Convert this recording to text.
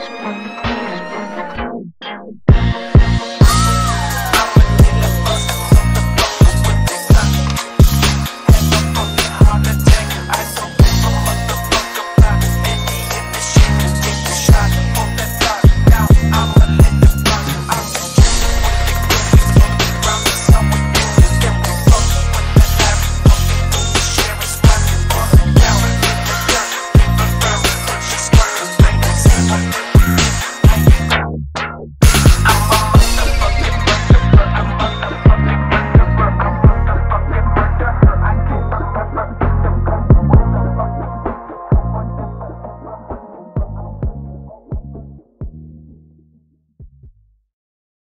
Rose from the corner.